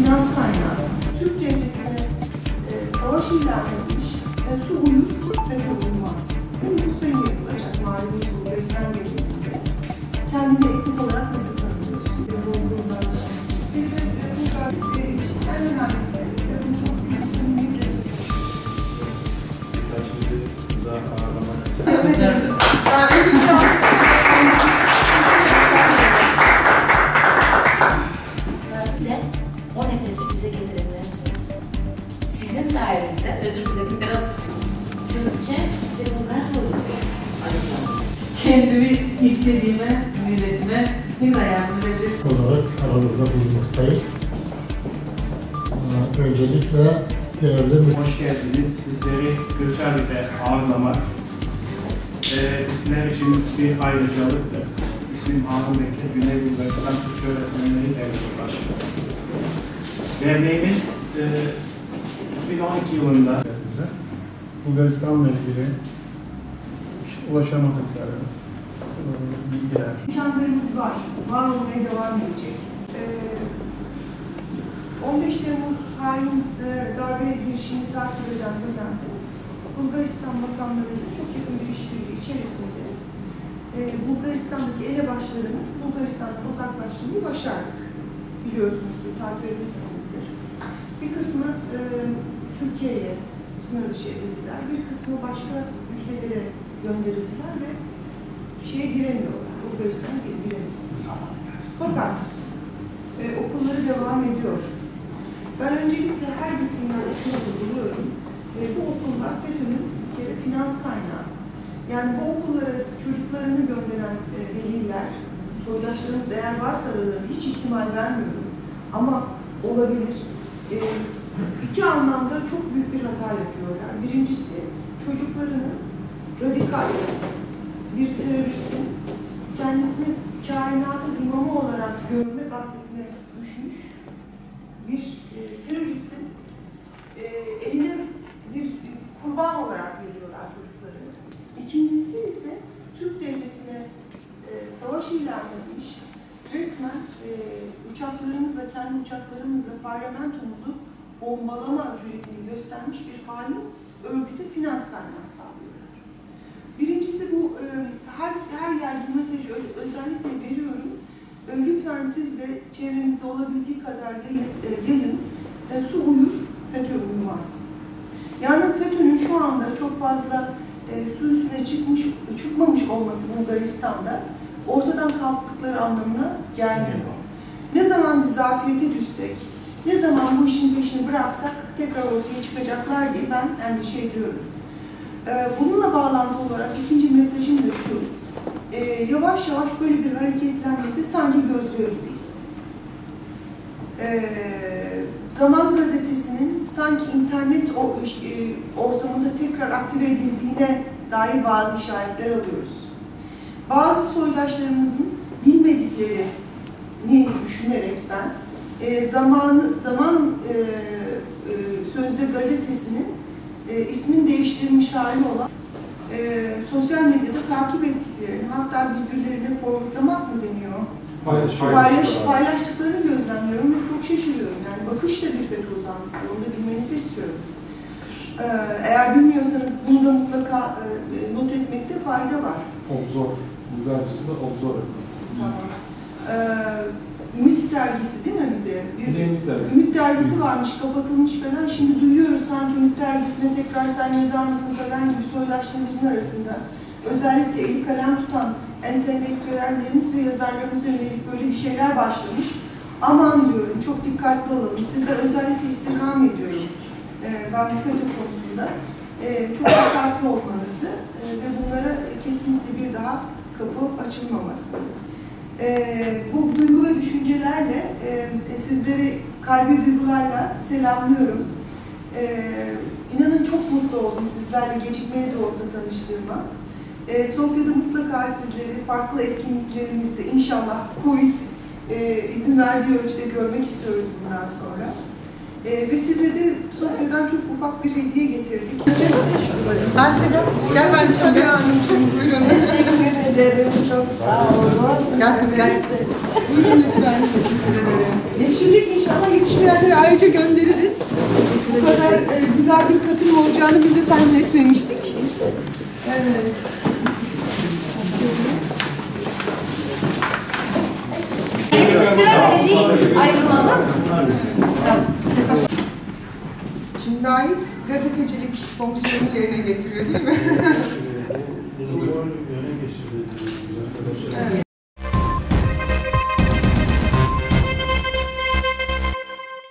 finans kaynağı. Türk devletine e, savaş ilan edilmiş. E, su uyur, FETÖ uyumaz. Bu sayım yapılacak malum Bulgaristan genelinde. Kendini etnik olarak nasıl tanımlıyorsun? Bir de bu. Bir e, e, en önemlisi, bu çok büyük sünniyetle Evet. Nefesi bize getirebilirsiniz. Sizin sayenizde, özür dilerim biraz Türkçe ve Bulgarca ayırıyorum. kendimi istediğime, milletime bir ayağımı verirsin. olarak aranızda bulunmaktayım. Ee, Öncelikle değerli Hoş geldiniz. Bizleri Gülçali'de ağırlamak e, bizler için bir ayrıcalıktır. İsmim Harun Bekir, Güney Bulgaristan Türkçe Öğretmenleri Derneği Başkanı. Derneğimiz e, 2012 yılında. Bulgaristan'la ilgili ulaşamadıkları e, bilgiler, imkanlarımız var. Var olmaya devam edecek. Ee, 15 Temmuz hain e, darbe girişimini takip eden dönemde Bulgaristan makamlarıyla çok yakın bir işbirliği içerisinde e, Bulgaristan'daki elebaşlarının Bulgaristan'dan uzaklaştırmayı başardık. Biliyorsunuzdur, takip etmişsinizdir. Bir kısmı e, Türkiye'ye sınır dışı edildiler, bir kısmı başka ülkelere gönderildiler ve şeye giremiyorlar. Bulgaristan'a geri giremiyorlar. Fakat e, okulları devam ediyor. Ben öncelikle her gittiğim yerde şunu buluyorum. E, bu okullar FETÖ'nün kere finans kaynağı. Yani bu okullara çocuklarını gönderen e, veliler, soydaşlarımız eğer varsa aralarında hiç ihtimal vermiyorum. Ama olabilir. E, iki anlamda çok büyük bir hata yapıyorlar. Birincisi çocuklarını radikal, bir teröristin kendisini kainatın imamı olarak görme gafletine düşmüş bir e, teröristin e, eline bir kurban olarak veriyorlar çocuklarını. İkincisi ise Türk devletine e, savaş ilan edilmiş, resmen e, uçaklarımızla, kendi uçaklarımızla parlamentomuzu bombalama cüretini göstermiş bir hain örgüte finans kaynağı sağlıyorlar. Birincisi bu e, her her yerde bu mesajı özellikle veriyorum. E, lütfen siz de çevrenizde olabildiği kadar yayın. E, su uyur, FETÖ uyumaz. Yani FETÖ'nün şu anda çok fazla e, su üstüne çıkmış, çıkmamış olması Bulgaristan'da ortadan kalktıkları anlamına gelmiyor. Ne zaman biz zafiyete düşsek, ne zaman bu işin peşini bıraksak tekrar ortaya çıkacaklar diye ben endişe ediyorum. Ee, Bununla bağlantı olarak ikinci mesajım da şu. Ee, yavaş yavaş böyle bir hareketlenmede sanki gözlüyor gibiyiz. Ee, Zaman Gazetesi'nin sanki internet o, e, ortamında tekrar aktive edildiğine dair bazı işaretler alıyoruz. Bazı soydaşlarımızın bilmediklerini düşünerek ben e, zamanı, zaman e, e, Sözde Gazetesi'nin e, ismini değiştirilmiş hali olan e, sosyal medyada takip ettiklerini, hatta birbirlerine forwardlamak mı deniyor? Paylaş, paylaştıklarını gözlemliyorum ve çok şaşırıyorum. Yani bakış da bir FETÖ uzantısı, onu da bilmenizi istiyorum. Ee, eğer bilmiyorsanız bunu da mutlaka e, not etmekte fayda var. Obzor, Bulgarcası da Obzor. Tamam. Ee, Ümit dergisi değil mi bir de? Bir, Ümit dergisi. Ümit dergisi varmış, kapatılmış falan. Şimdi duyuyoruz sanki Ümit dergisine tekrar sen yazar mısın falan gibi soydaşlarımızın arasında. Özellikle eli kalem tutan entelektüellerimiz ve yazarlarımız yönelik böyle bir şeyler başlamış. Aman diyorum, çok dikkatli olalım. Sizden özellikle istirham ediyorum. Ee, ben bu FETÖ konusunda e, çok dikkatli olmanızı e, ve bunlara kesinlikle bir daha kapı açılmaması. Ee, bu duygu ve düşüncelerle e, sizleri kalbi duygularla selamlıyorum. Ee, inanın çok mutlu oldum sizlerle gecikmeli de olsa tanıştığıma. Ee, Sofya'da mutlaka sizleri farklı etkinliklerimizde inşallah COVID e, izin verdiği ölçüde görmek istiyoruz bundan sonra. Ee, ve size de Sofya'dan çok ufak bir hediye getirdik. Ben Tabii. Gel ben. Teşekkür çok sağ olun. Gel kız gel. Buyurun lütfen. Teşekkür ederim. Yetişecek inşallah yetişmez. seçmeyenleri ayrıca göndeririz. Bu kadar e, güzel bir katılım olacağını biz de tahmin etmemiştik. Evet. Ayrılalım. Şimdi Nahit gazetecilik fonksiyonu yerine getiriyor değil mi? Bunu öne geçirdi arkadaşlar. Evet.